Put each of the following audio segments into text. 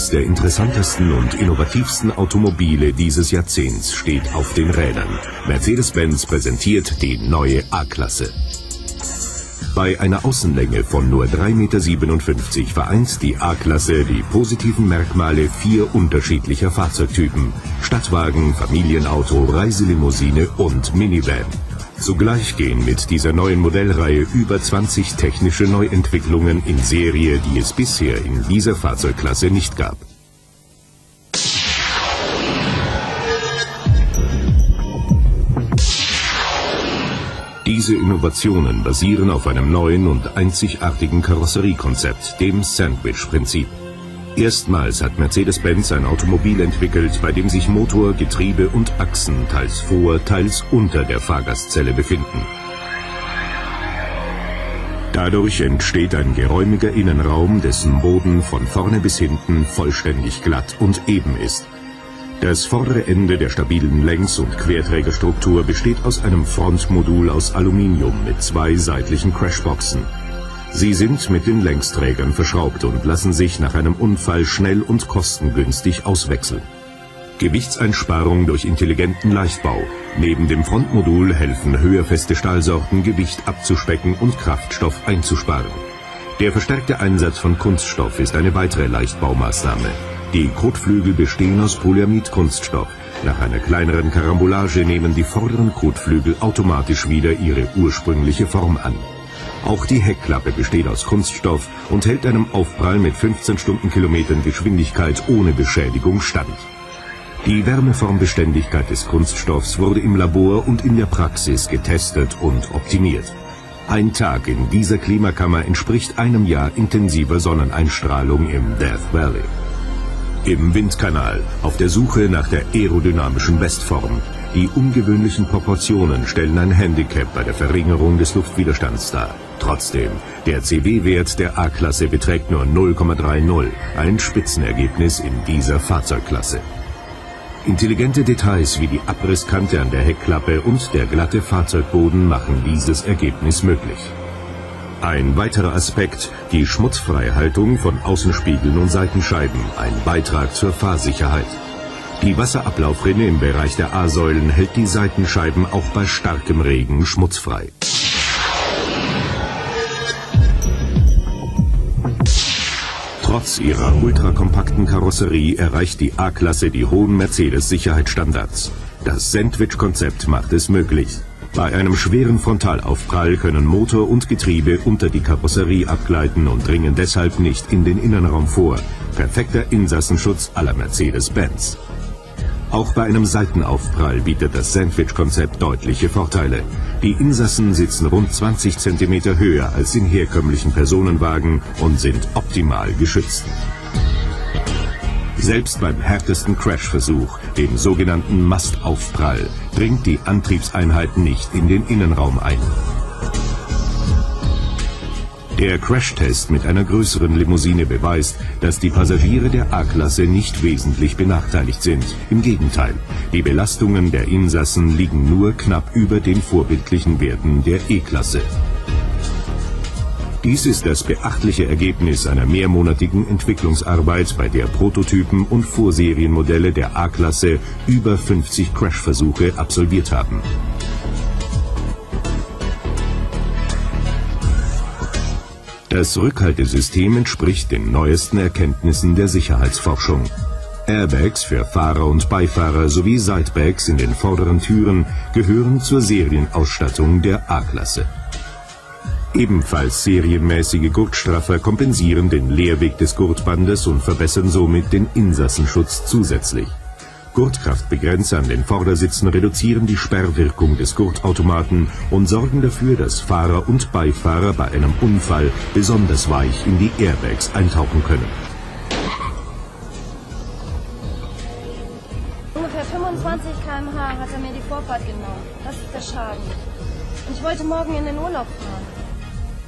Eines der interessantesten und innovativsten Automobile dieses Jahrzehnts steht auf den Rädern. Mercedes-Benz präsentiert die neue A-Klasse. Bei einer Außenlänge von nur 3,57 Meter vereint die A-Klasse die positiven Merkmale vier unterschiedlicher Fahrzeugtypen. Stadtwagen, Familienauto, Reiselimousine und Minivan. Zugleich gehen mit dieser neuen Modellreihe über 20 technische Neuentwicklungen in Serie, die es bisher in dieser Fahrzeugklasse nicht gab. Diese Innovationen basieren auf einem neuen und einzigartigen Karosseriekonzept, dem Sandwich-Prinzip. Erstmals hat Mercedes-Benz ein Automobil entwickelt, bei dem sich Motor, Getriebe und Achsen teils vor, teils unter der Fahrgastzelle befinden. Dadurch entsteht ein geräumiger Innenraum, dessen Boden von vorne bis hinten vollständig glatt und eben ist. Das vordere Ende der stabilen Längs- und Querträgerstruktur besteht aus einem Frontmodul aus Aluminium mit zwei seitlichen Crashboxen. Sie sind mit den Längsträgern verschraubt und lassen sich nach einem Unfall schnell und kostengünstig auswechseln. Gewichtseinsparung durch intelligenten Leichtbau. Neben dem Frontmodul helfen höherfeste Stahlsorten, Gewicht abzuspecken und Kraftstoff einzusparen. Der verstärkte Einsatz von Kunststoff ist eine weitere Leichtbaumaßnahme. Die Kotflügel bestehen aus Polyamid-Kunststoff. Nach einer kleineren Karambolage nehmen die vorderen Kotflügel automatisch wieder ihre ursprüngliche Form an. Auch die Heckklappe besteht aus Kunststoff und hält einem Aufprall mit 15 Stundenkilometern Geschwindigkeit ohne Beschädigung stand. Die Wärmeformbeständigkeit des Kunststoffs wurde im Labor und in der Praxis getestet und optimiert. Ein Tag in dieser Klimakammer entspricht einem Jahr intensiver Sonneneinstrahlung im Death Valley. Im Windkanal, auf der Suche nach der aerodynamischen Bestform. Die ungewöhnlichen Proportionen stellen ein Handicap bei der Verringerung des Luftwiderstands dar. Trotzdem, der CW-Wert der A-Klasse beträgt nur 0,30, ein Spitzenergebnis in dieser Fahrzeugklasse. Intelligente Details wie die Abrisskante an der Heckklappe und der glatte Fahrzeugboden machen dieses Ergebnis möglich. Ein weiterer Aspekt, die schmutzfreie Haltung von Außenspiegeln und Seitenscheiben, ein Beitrag zur Fahrsicherheit. Die Wasserablaufrinne im Bereich der A-Säulen hält die Seitenscheiben auch bei starkem Regen schmutzfrei. Trotz ihrer ultrakompakten Karosserie erreicht die A-Klasse die hohen Mercedes-Sicherheitsstandards. Das Sandwich-Konzept macht es möglich. Bei einem schweren Frontalaufprall können Motor und Getriebe unter die Karosserie abgleiten und dringen deshalb nicht in den Innenraum vor. Perfekter Insassenschutz aller Mercedes-Benz. Auch bei einem Seitenaufprall bietet das Sandwich-Konzept deutliche Vorteile. Die Insassen sitzen rund 20 cm höher als in herkömmlichen Personenwagen und sind optimal geschützt. Selbst beim härtesten Crashversuch, dem sogenannten Mastaufprall, dringt die Antriebseinheit nicht in den Innenraum ein. Der Crashtest mit einer größeren Limousine beweist, dass die Passagiere der A-Klasse nicht wesentlich benachteiligt sind. Im Gegenteil, die Belastungen der Insassen liegen nur knapp über den vorbildlichen Werten der E-Klasse. Dies ist das beachtliche Ergebnis einer mehrmonatigen Entwicklungsarbeit, bei der Prototypen und Vorserienmodelle der A-Klasse über 50 Crashversuche absolviert haben. Das Rückhaltesystem entspricht den neuesten Erkenntnissen der Sicherheitsforschung. Airbags für Fahrer und Beifahrer sowie Sidebags in den vorderen Türen gehören zur Serienausstattung der A-Klasse. Ebenfalls serienmäßige Gurtstraffer kompensieren den Leerweg des Gurtbandes und verbessern somit den Insassenschutz zusätzlich. Gurtkraftbegrenzer an den Vordersitzen reduzieren die Sperrwirkung des Gurtautomaten und sorgen dafür, dass Fahrer und Beifahrer bei einem Unfall besonders weich in die Airbags eintauchen können. Ungefähr 25 km/h hat er mir die Vorfahrt genommen. Das ist der Schaden. Und ich wollte morgen in den Urlaub fahren.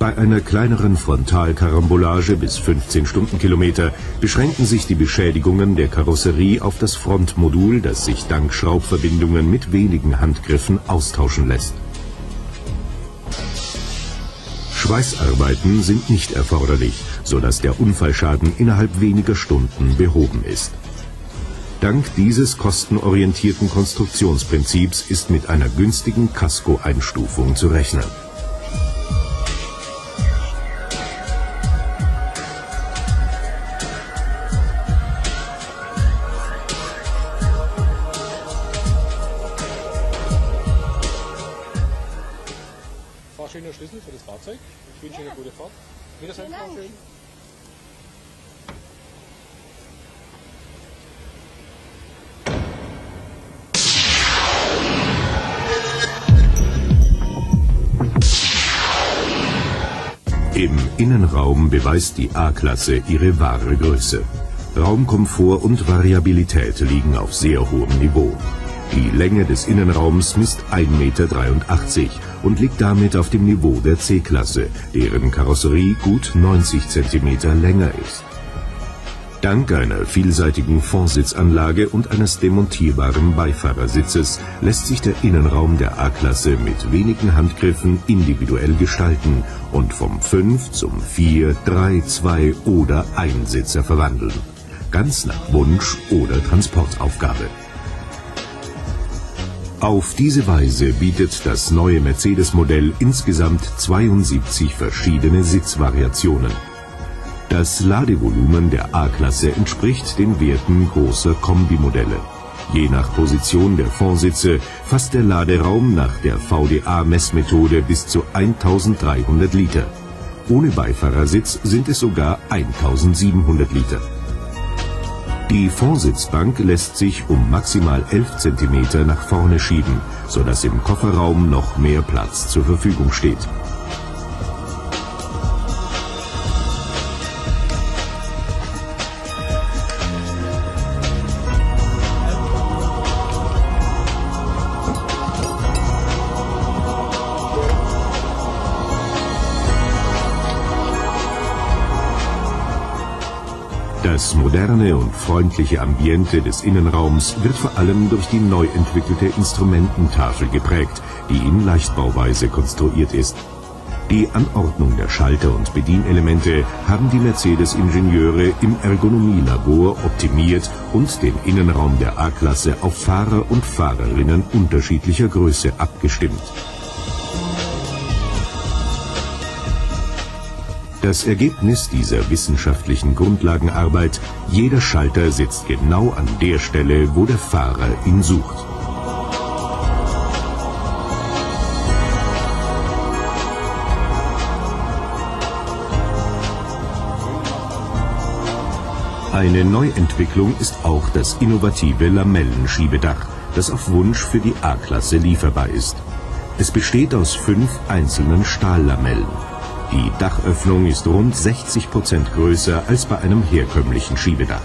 Bei einer kleineren Frontalkarambolage bis 15 Stundenkilometer beschränken sich die Beschädigungen der Karosserie auf das Frontmodul, das sich dank Schraubverbindungen mit wenigen Handgriffen austauschen lässt. Schweißarbeiten sind nicht erforderlich, sodass der Unfallschaden innerhalb weniger Stunden behoben ist. Dank dieses kostenorientierten Konstruktionsprinzips ist mit einer günstigen Casco-Einstufung zu rechnen. Innenraum beweist die A-Klasse ihre wahre Größe. Raumkomfort und Variabilität liegen auf sehr hohem Niveau. Die Länge des Innenraums misst 1,83 Meter und liegt damit auf dem Niveau der C-Klasse, deren Karosserie gut 90 cm länger ist. Dank einer vielseitigen Fondsitzanlage und eines demontierbaren Beifahrersitzes lässt sich der Innenraum der A-Klasse mit wenigen Handgriffen individuell gestalten und vom 5 zum 4, 3, 2 oder Einsitzer verwandeln. Ganz nach Wunsch oder Transportaufgabe. Auf diese Weise bietet das neue Mercedes-Modell insgesamt 72 verschiedene Sitzvariationen. Das Ladevolumen der A-Klasse entspricht den Werten großer Kombimodelle. Je nach Position der Vorsitze fasst der Laderaum nach der VDA-Messmethode bis zu 1300 Liter. Ohne Beifahrersitz sind es sogar 1700 Liter. Die Vorsitzbank lässt sich um maximal 11 cm nach vorne schieben, sodass im Kofferraum noch mehr Platz zur Verfügung steht. Das moderne und freundliche Ambiente des Innenraums wird vor allem durch die neu entwickelte Instrumententafel geprägt, die in Leichtbauweise konstruiert ist. Die Anordnung der Schalter und Bedienelemente haben die Mercedes-Ingenieure im Ergonomielabor optimiert und den Innenraum der A-Klasse auf Fahrer und Fahrerinnen unterschiedlicher Größe abgestimmt. Das Ergebnis dieser wissenschaftlichen Grundlagenarbeit, jeder Schalter sitzt genau an der Stelle, wo der Fahrer ihn sucht. Eine Neuentwicklung ist auch das innovative Lamellenschiebedach, das auf Wunsch für die A-Klasse lieferbar ist. Es besteht aus fünf einzelnen Stahllamellen. Die Dachöffnung ist rund 60 Prozent größer als bei einem herkömmlichen Schiebedach.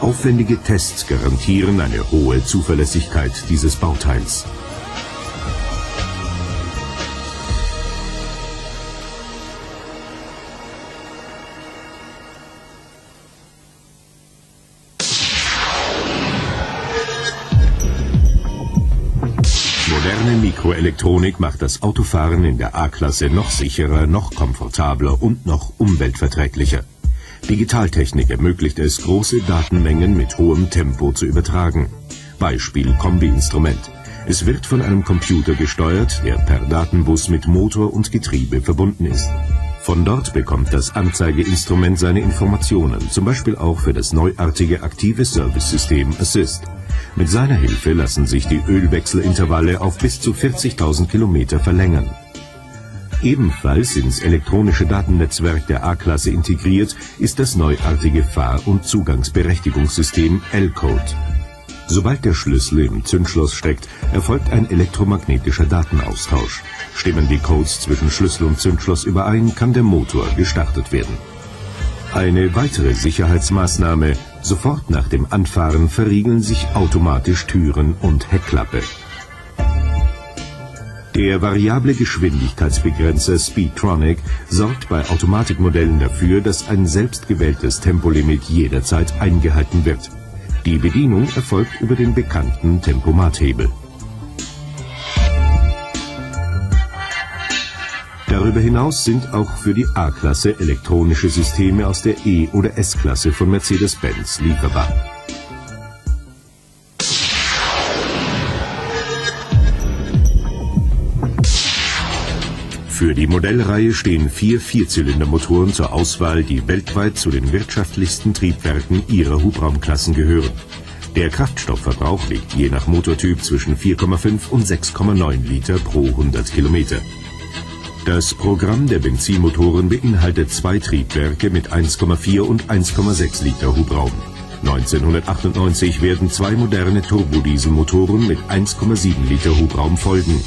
Aufwendige Tests garantieren eine hohe Zuverlässigkeit dieses Bauteils. Mikroelektronik macht das Autofahren in der A-Klasse noch sicherer, noch komfortabler und noch umweltverträglicher. Digitaltechnik ermöglicht es, große Datenmengen mit hohem Tempo zu übertragen. Beispiel Kombi-Instrument. Es wird von einem Computer gesteuert, der per Datenbus mit Motor und Getriebe verbunden ist. Von dort bekommt das Anzeigeinstrument seine Informationen, zum Beispiel auch für das neuartige aktive Service-System Assist. Mit seiner Hilfe lassen sich die Ölwechselintervalle auf bis zu 40.000 Kilometer verlängern. Ebenfalls ins elektronische Datennetzwerk der A-Klasse integriert ist das neuartige Fahr- und Zugangsberechtigungssystem L-Code. Sobald der Schlüssel im Zündschloss steckt, erfolgt ein elektromagnetischer Datenaustausch. Stimmen die Codes zwischen Schlüssel und Zündschloss überein, kann der Motor gestartet werden. Eine weitere Sicherheitsmaßnahme, sofort nach dem Anfahren verriegeln sich automatisch Türen und Heckklappe. Der variable Geschwindigkeitsbegrenzer Speedtronic sorgt bei Automatikmodellen dafür, dass ein selbstgewähltes Tempolimit jederzeit eingehalten wird. Die Bedienung erfolgt über den bekannten Tempomathebel. Darüber hinaus sind auch für die A-Klasse elektronische Systeme aus der E- oder S-Klasse von Mercedes-Benz lieferbar. Für die Modellreihe stehen vier Vierzylindermotoren zur Auswahl, die weltweit zu den wirtschaftlichsten Triebwerken ihrer Hubraumklassen gehören. Der Kraftstoffverbrauch liegt je nach Motortyp zwischen 4,5 und 6,9 Liter pro 100 Kilometer. Das Programm der Benzinmotoren beinhaltet zwei Triebwerke mit 1,4 und 1,6 Liter Hubraum. 1998 werden zwei moderne Turbodieselmotoren mit 1,7 Liter Hubraum folgen.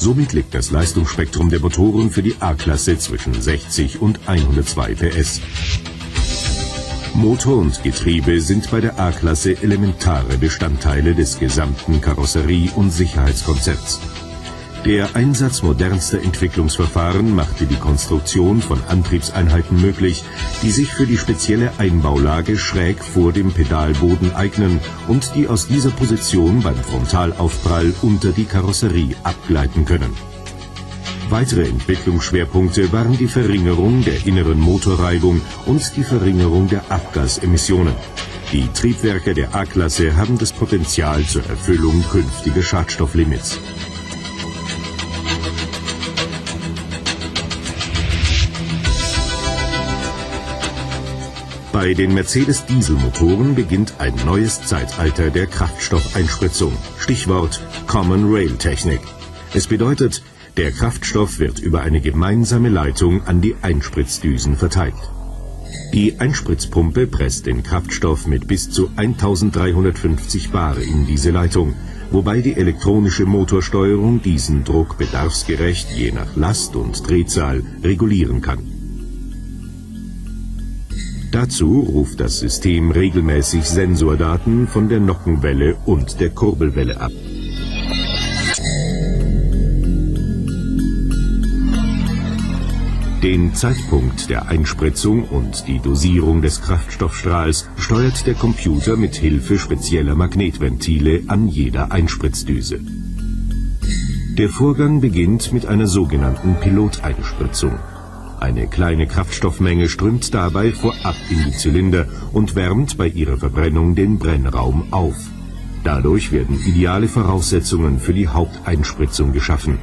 Somit liegt das Leistungsspektrum der Motoren für die A-Klasse zwischen 60 und 102 PS. Motor und Getriebe sind bei der A-Klasse elementare Bestandteile des gesamten Karosserie- und Sicherheitskonzepts. Der Einsatz modernster Entwicklungsverfahren machte die Konstruktion von Antriebseinheiten möglich, die sich für die spezielle Einbaulage schräg vor dem Pedalboden eignen und die aus dieser Position beim Frontalaufprall unter die Karosserie abgleiten können. Weitere Entwicklungsschwerpunkte waren die Verringerung der inneren Motorreibung und die Verringerung der Abgasemissionen. Die Triebwerke der A-Klasse haben das Potenzial zur Erfüllung künftiger Schadstofflimits. Bei den Mercedes-Dieselmotoren beginnt ein neues Zeitalter der Kraftstoffeinspritzung. Stichwort Common Rail Technik. Es bedeutet, der Kraftstoff wird über eine gemeinsame Leitung an die Einspritzdüsen verteilt. Die Einspritzpumpe presst den Kraftstoff mit bis zu 1350 Bar in diese Leitung, wobei die elektronische Motorsteuerung diesen Druck bedarfsgerecht je nach Last und Drehzahl regulieren kann. Dazu ruft das System regelmäßig Sensordaten von der Nockenwelle und der Kurbelwelle ab. Den Zeitpunkt der Einspritzung und die Dosierung des Kraftstoffstrahls steuert der Computer mit Hilfe spezieller Magnetventile an jeder Einspritzdüse. Der Vorgang beginnt mit einer sogenannten Piloteinspritzung. Eine kleine Kraftstoffmenge strömt dabei vorab in die Zylinder und wärmt bei ihrer Verbrennung den Brennraum auf. Dadurch werden ideale Voraussetzungen für die Haupteinspritzung geschaffen.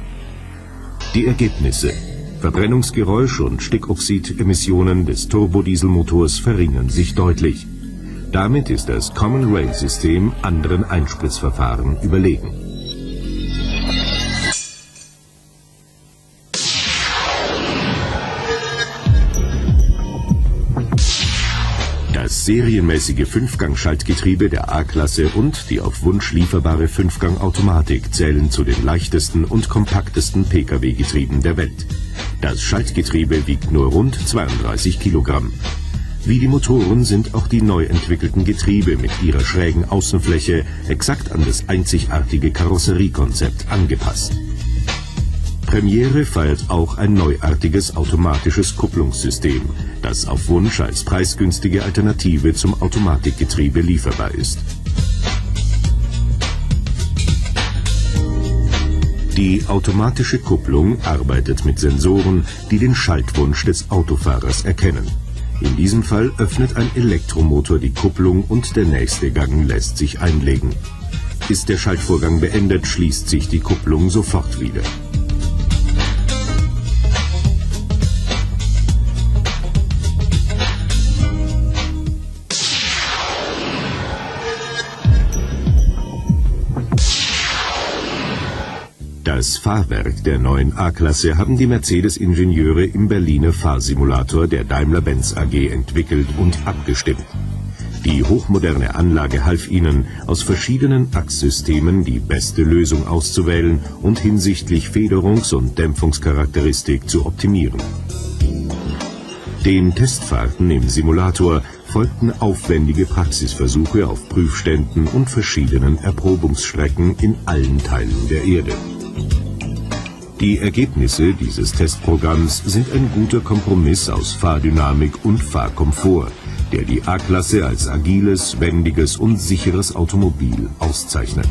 Die Ergebnisse Verbrennungsgeräusch und Stickoxidemissionen des Turbodieselmotors verringern sich deutlich. Damit ist das Common Rail System anderen Einspritzverfahren überlegen. Serienmäßige Fünfgang-Schaltgetriebe der A-Klasse und die auf Wunsch lieferbare Fünfgang-Automatik zählen zu den leichtesten und kompaktesten Pkw-Getrieben der Welt. Das Schaltgetriebe wiegt nur rund 32 Kilogramm. Wie die Motoren sind auch die neu entwickelten Getriebe mit ihrer schrägen Außenfläche exakt an das einzigartige Karosseriekonzept angepasst. Premiere feiert auch ein neuartiges automatisches Kupplungssystem, das auf Wunsch als preisgünstige Alternative zum Automatikgetriebe lieferbar ist. Die automatische Kupplung arbeitet mit Sensoren, die den Schaltwunsch des Autofahrers erkennen. In diesem Fall öffnet ein Elektromotor die Kupplung und der nächste Gang lässt sich einlegen. Ist der Schaltvorgang beendet, schließt sich die Kupplung sofort wieder. Das Fahrwerk der neuen A-Klasse haben die Mercedes-Ingenieure im Berliner Fahrsimulator der Daimler-Benz AG entwickelt und abgestimmt. Die hochmoderne Anlage half ihnen, aus verschiedenen Achssystemen die beste Lösung auszuwählen und hinsichtlich Federungs- und Dämpfungscharakteristik zu optimieren. Den Testfahrten im Simulator folgten aufwendige Praxisversuche auf Prüfständen und verschiedenen Erprobungsstrecken in allen Teilen der Erde. Die Ergebnisse dieses Testprogramms sind ein guter Kompromiss aus Fahrdynamik und Fahrkomfort, der die A-Klasse als agiles, wendiges und sicheres Automobil auszeichnet.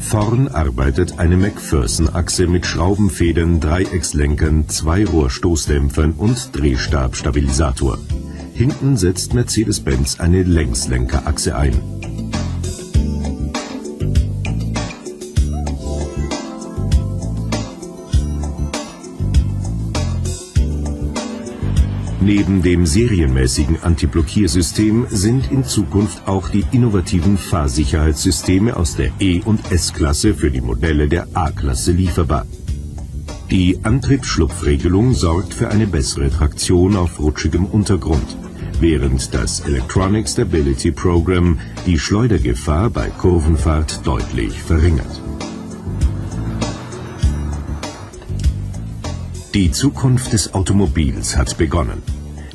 Vorn arbeitet eine McPherson-Achse mit Schraubenfedern, Dreieckslenkern, zwei Rohrstoßdämpfern und Drehstabstabilisator. Hinten setzt Mercedes-Benz eine Längslenkerachse ein. Neben dem serienmäßigen Antiblockiersystem sind in Zukunft auch die innovativen Fahrsicherheitssysteme aus der E- und S-Klasse für die Modelle der A-Klasse lieferbar. Die Antriebsschlupfregelung sorgt für eine bessere Traktion auf rutschigem Untergrund, während das Electronic Stability Program die Schleudergefahr bei Kurvenfahrt deutlich verringert. Die Zukunft des Automobils hat begonnen.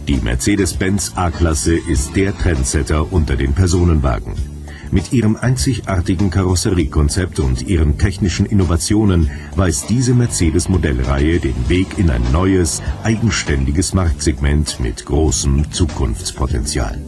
Die Mercedes-Benz A-Klasse ist der Trendsetter unter den Personenwagen. Mit ihrem einzigartigen Karosseriekonzept und ihren technischen Innovationen weist diese Mercedes-Modellreihe den Weg in ein neues, eigenständiges Marktsegment mit großem Zukunftspotenzial.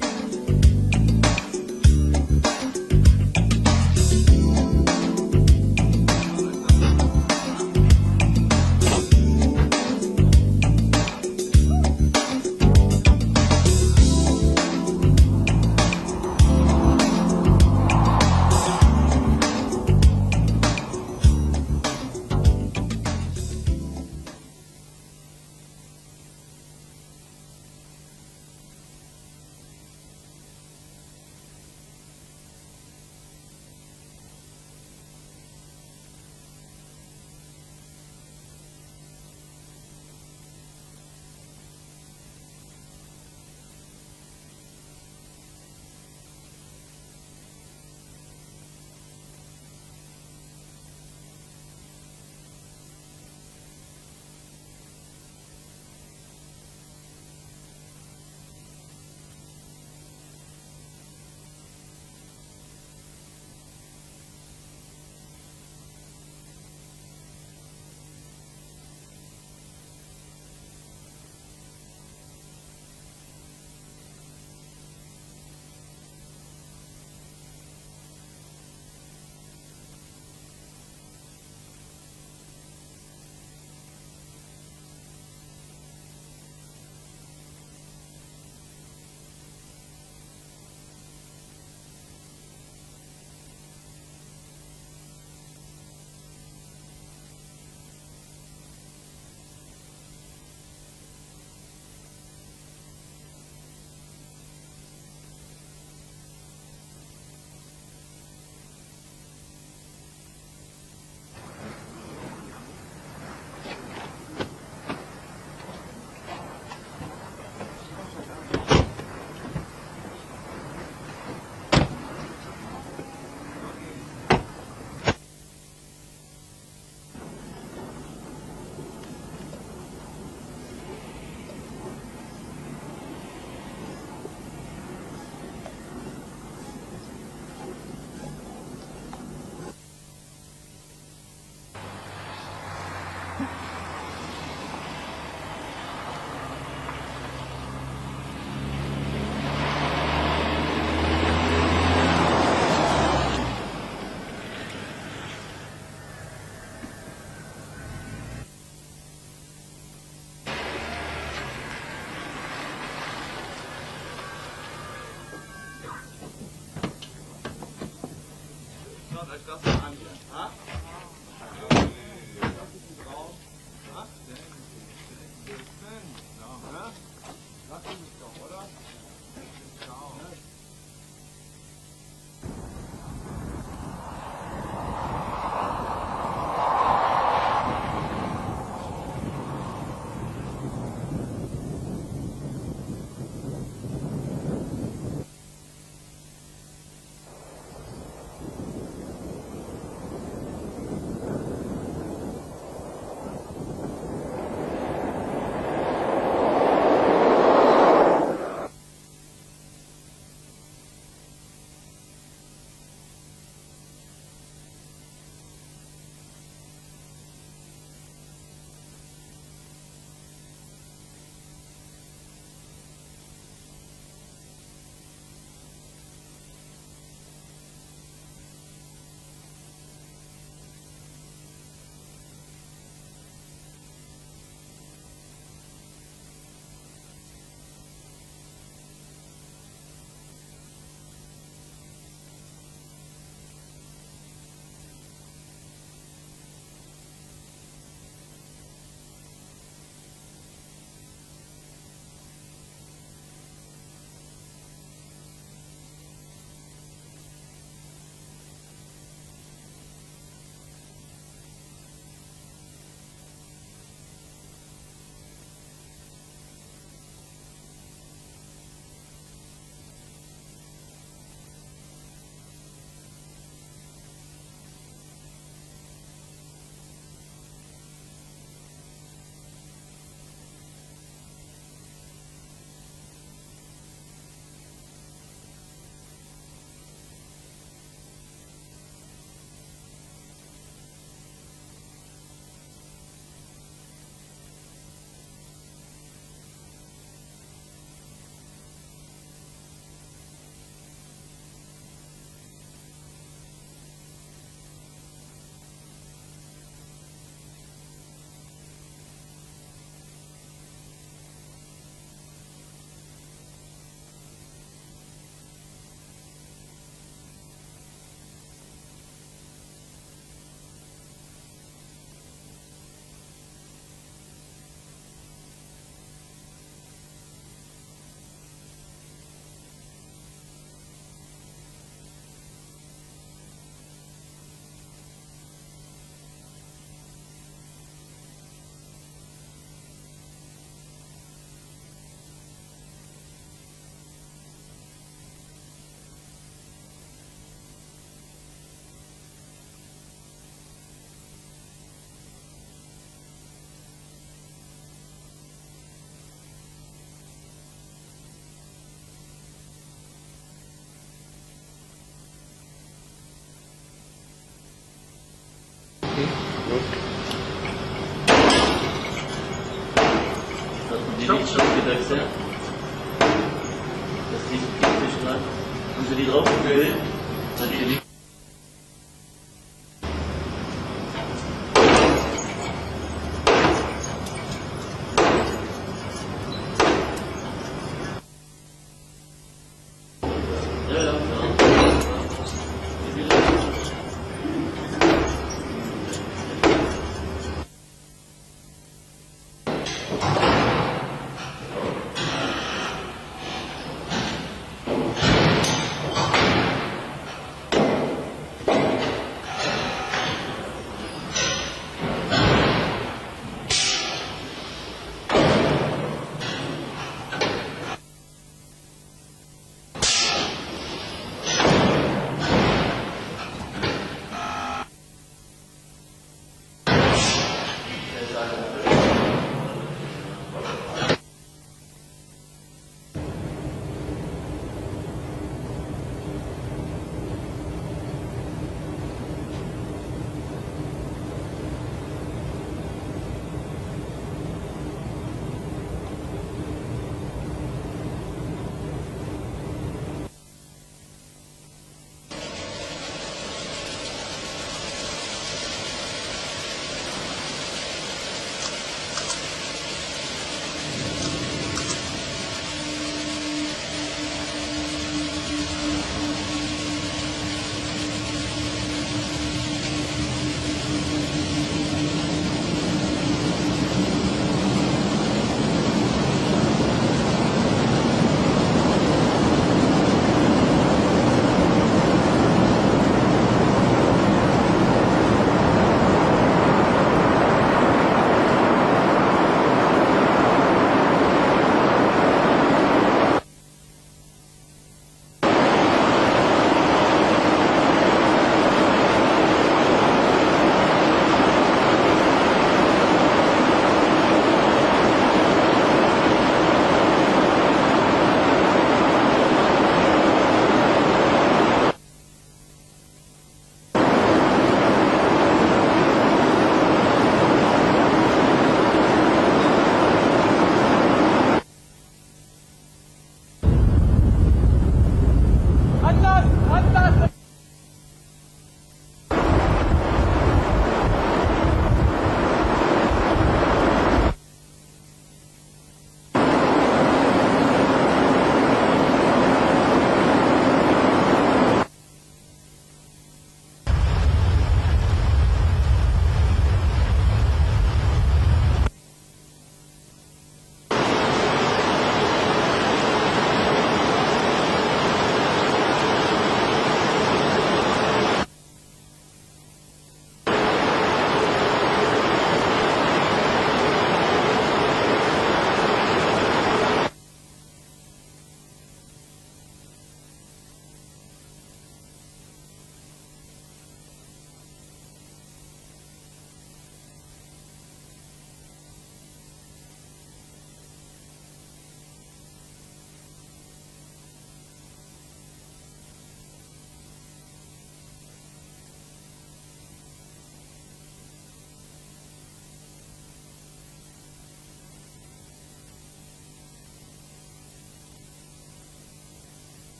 Ja, vielleicht das mal. Dass man die Lichtstoffgewächse, dass die kritisch bleibt. Haben Sie die draufgehüllt?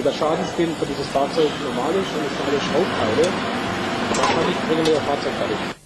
Weil der Schadensbild für dieses Fahrzeug normal ist und es sind alle Schraubteile. Wahrscheinlich bringen wir das Fahrzeug fertig.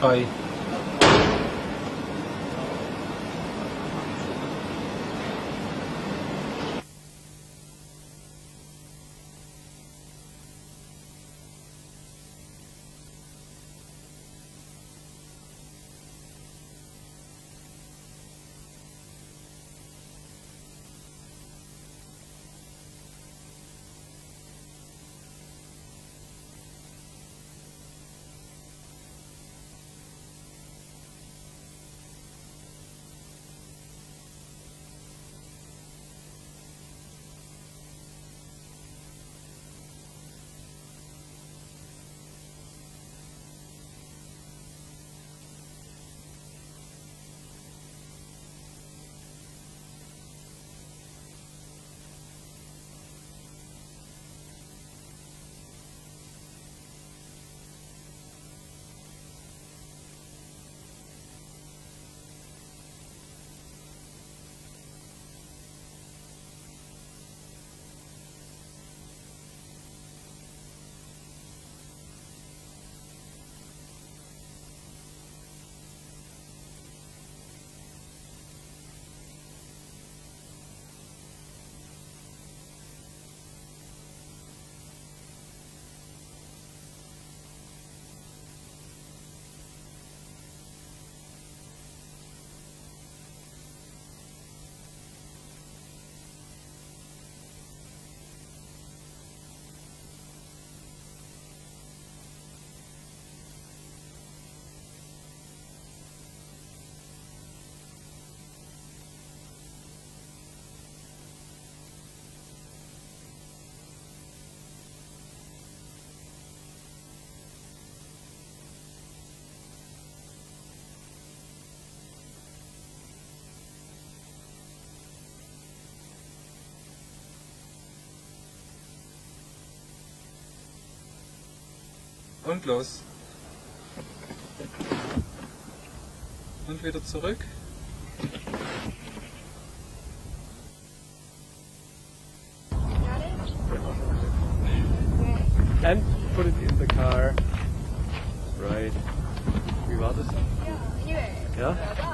Zwei, Und los. Und wieder zurück. And put it in the car. Right. Wie war das? Ja, hier. Ja?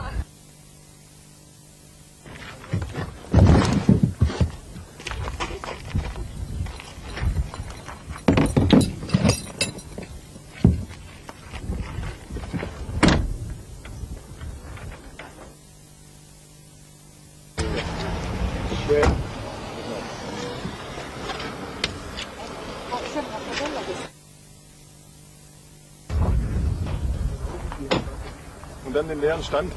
Den leeren Stand.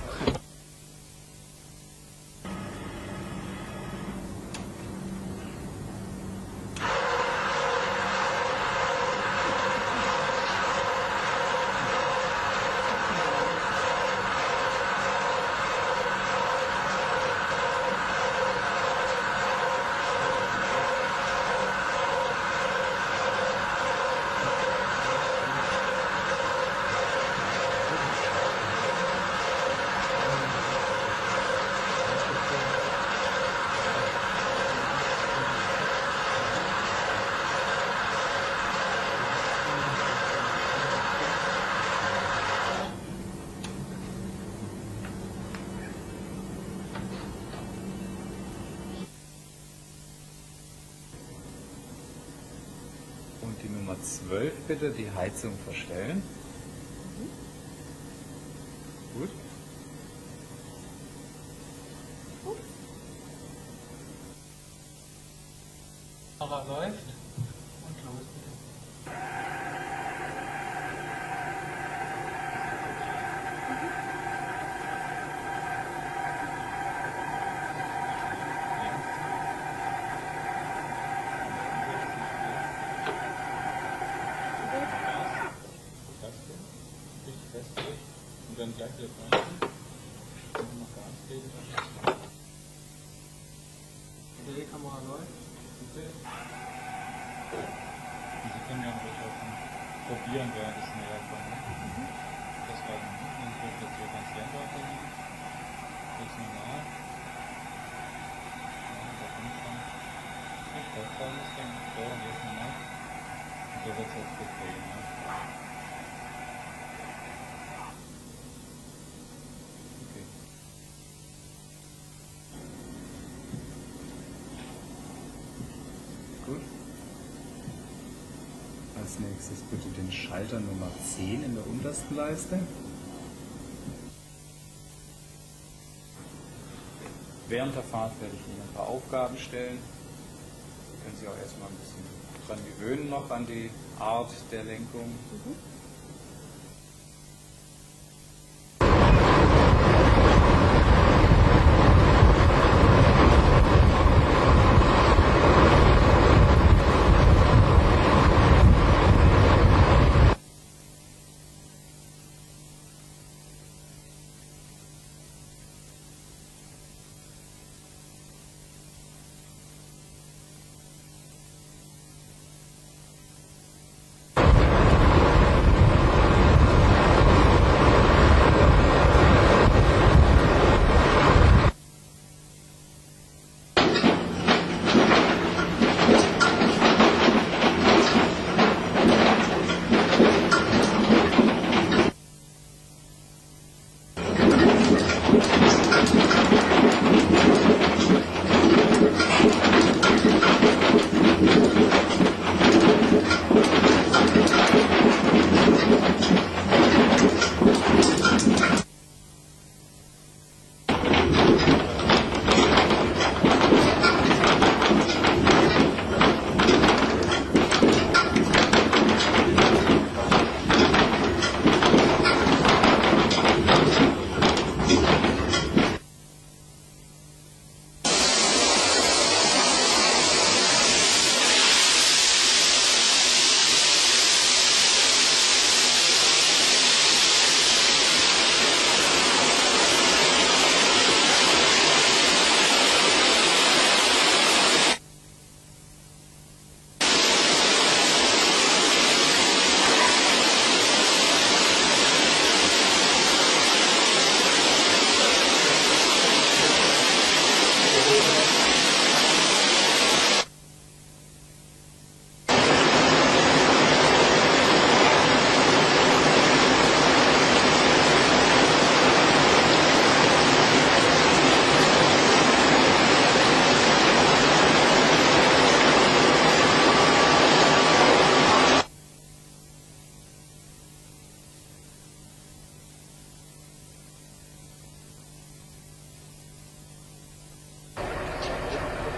Und die Nummer 12 bitte, die Heizung verstellen. Gut. Kamera läuft. Und los bitte. Und dann gleich wieder rein. Und noch Gas geben. Die Kamera läuft. Bitte. Und Sie können ja ruhig auch probieren, während es näher kommt. Das war dann hinten und wird jetzt hier ganz Lernwarte liegen. Jetzt normal. Ja, da kommt schon. Ich glaube, da ist dann so und jetzt normal. Und so wird es jetzt gedreht. Ne? Okay. Gut. Als nächstes bitte den Schalter Nummer 10 in der untersten Leiste. Während der Fahrt werde ich Ihnen ein paar Aufgaben stellen. Sie können sich auch erstmal ein bisschen dran gewöhnen noch an die Art der Lenkung.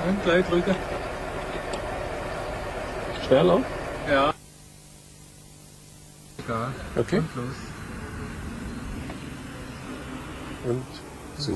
Und gleich drücken. Schneller? Ja. Egal. Okay. Und los. Und so.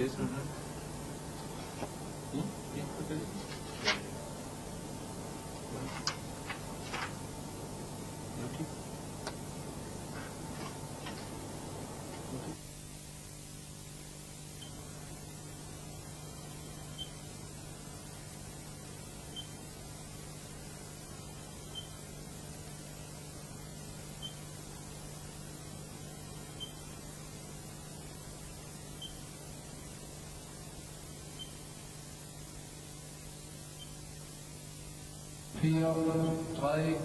So. Nicht vergessen. Hm? Nicht vergessen. Okay. Vier, drei,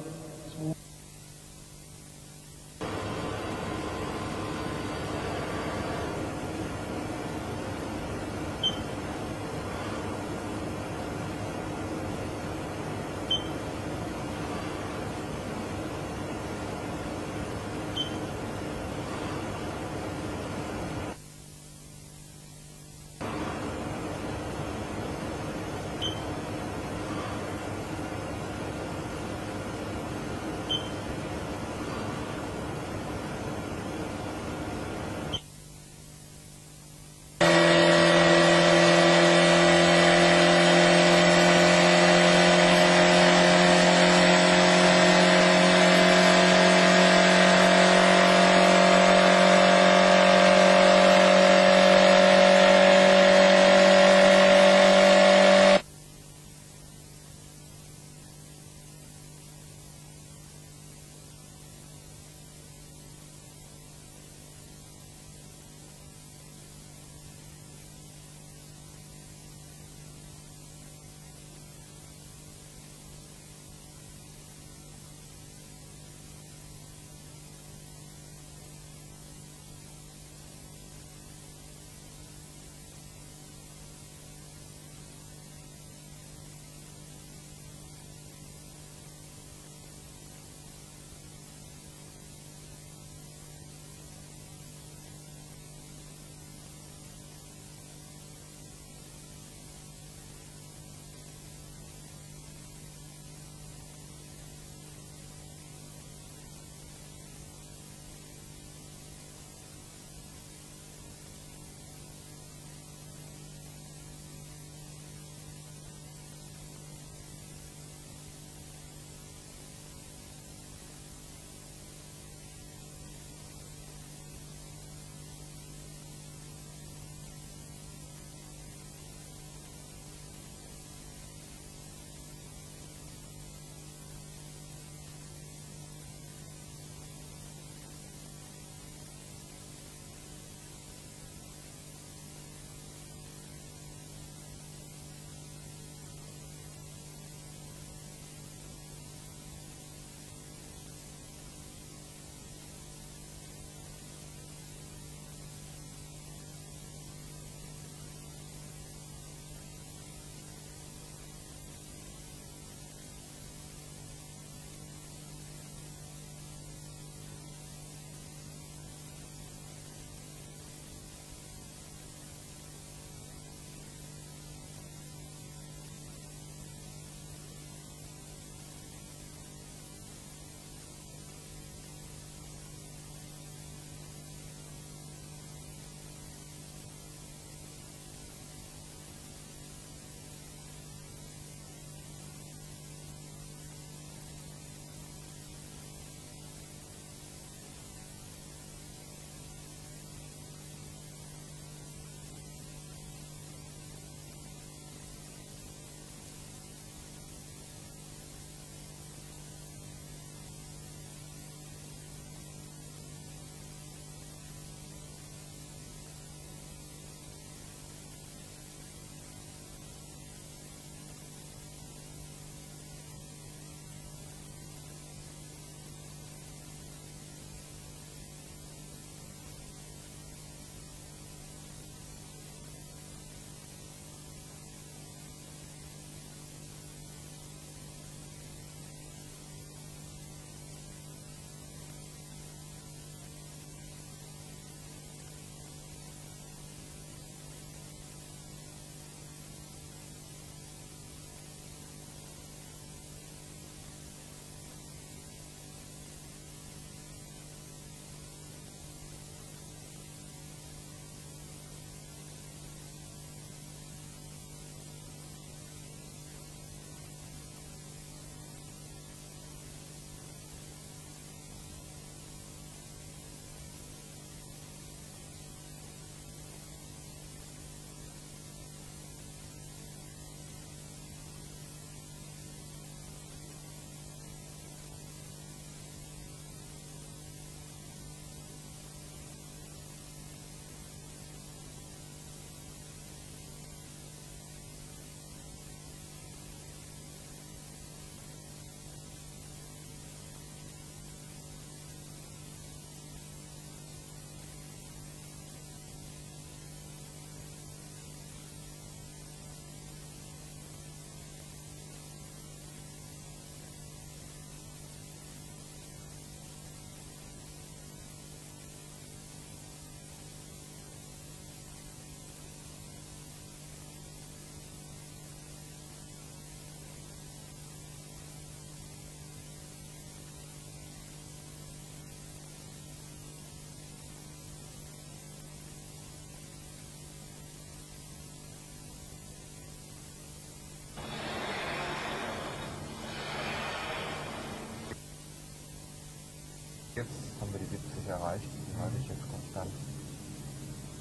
jetzt haben wir die 70 erreicht, die halte ich jetzt konstant.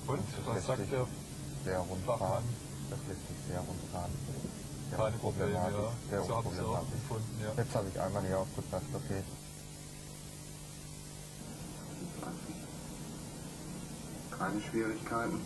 Und? Das Was lässt sagt sich der Sehr rund fahren. Das lässt sich sehr rund fahren. Sehr Keine Probleme, ja. Sehr So haben Sie auch unproblematisch. gefunden, ja. Jetzt habe ich einmal hier aufgepasst, okay. Keine Schwierigkeiten.